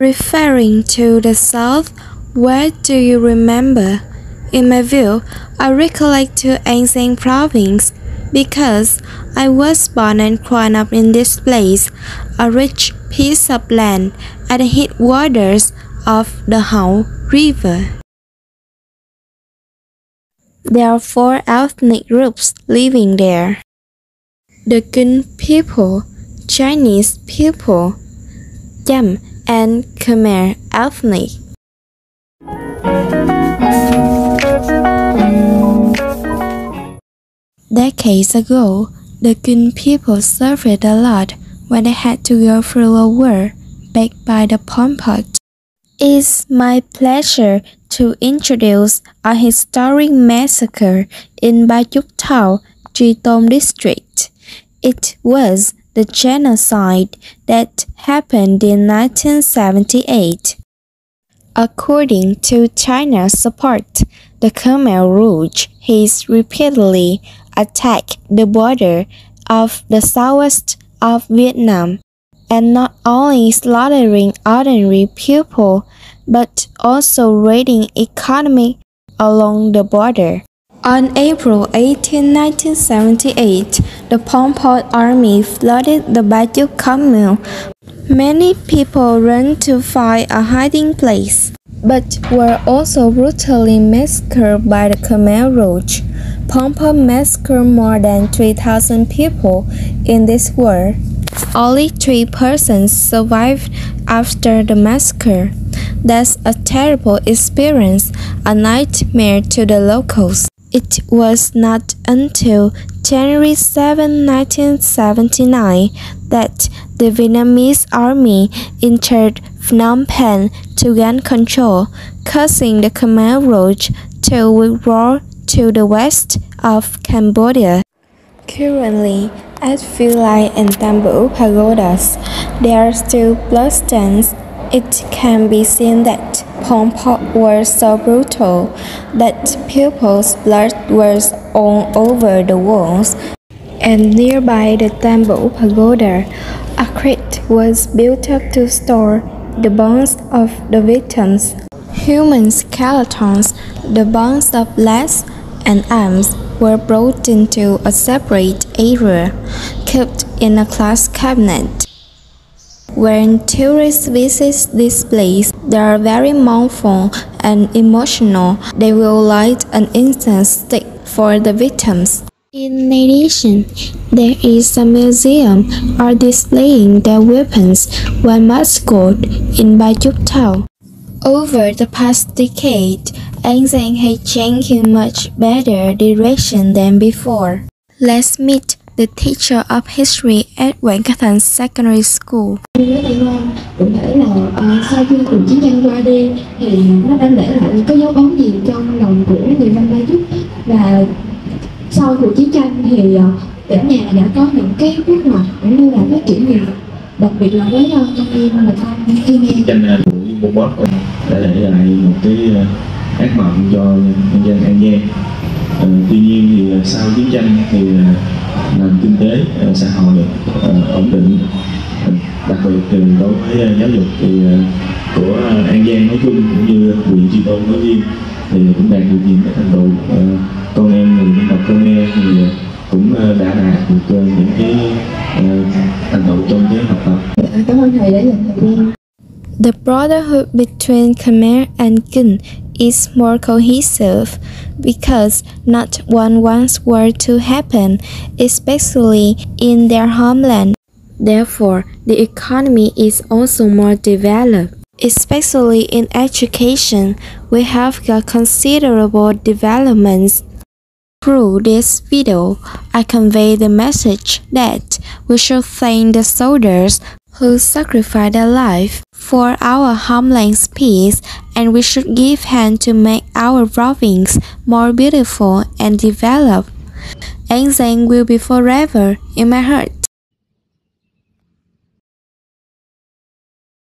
Referring to the South, where do you remember? In my view, I recollect to An Giang province because I was born and grown up in this place, a rich piece of land at the headwaters of the Hau River. There are four ethnic groups living there. The Kinh people, Chinese people, Cham and Khmer ethnic. Decades ago, the Kinh people suffered a lot when they had to go through a war backed by the Pol It's my pleasure to introduce a historic massacre in Ba Chúc Thao, Tri Tôn district. It was the genocide that happened in 1978. According to China's support, the Khmer Rouge has repeatedly attacked the border of the southwest of Vietnam, and not only slaughtering ordinary people, but also raiding economy along the border. On April 18, 1978, the Pol Pot army flooded the Ba Chúc commune. Many people ran to find a hiding place, but were also brutally massacred by the Khmer Rouge. Pol Pot massacred more than 3,000 people in this war. Only three persons survived after the massacre. That's a terrible experience, a nightmare to the locals. It was not until January 7, 1979 that the Vietnamese army entered Phnom Penh to gain control, causing the Khmer Rouge to withdraw to the west of Cambodia. Currently, at Phi Lai and Tam Bửu pagodas, there are still bloodstains. It can be seen that Pot was so brutal that people's blood was all over the walls. And nearby the temple pagoda, a crate was built up to store the bones of the victims. Human skeletons, the bones of legs and arms were brought into a separate area, kept in a glass cabinet. When tourists visit this place, they are very mournful and emotional. They will light an incense stick for the victims. In addition, there is a museum are displaying their weapons when massacred in Ba Chúc Over the past decade, An Giang has changed in much better direction than before. Let's meet the teacher of history at Quảng Cát Thành Secondary School. với Tây Loan cụ thể là uh, sau khi cuộc chiến tranh qua đi thì nó đã để lại một cái dấu ấn gì trong lòng của người dân Ba Chúc và sau cuộc chiến tranh thì uh, tỉnh nhà đã có những cái bước ngoặt cũng như là phát triển nhiều đặc biệt là với uh, con em là con Kim Em tranh buổi Bông Bót đã để lại một cái ác mộng cho nhân dân An Giang. Uh, tuy nhiên thì sau chiến tranh thì nền kinh tế xã hội uh, ổn định. Đặc biệt thì đối với uh, giáo dục thì uh, của An Giang nói chung cũng như huyện Tri Tôn nói riêng thì cũng đạt được những cái thành tựu con em người dân tộc Khmer thì cũng đã đạt được những cái thành tựu trong cái học tập. Cảm ơn thầy đã dành thời gian. The brotherhood between Khmer and Gun is more cohesive because not one wants war to happen, especially in their homeland. Therefore, the economy is also more developed. Especially in education, we have got considerable developments. Through this video, I convey the message that we should thank the soldiers who sacrificed their life for our homeland's peace and we should give hand to make our province more beautiful and developed. An Giang will be forever in my heart.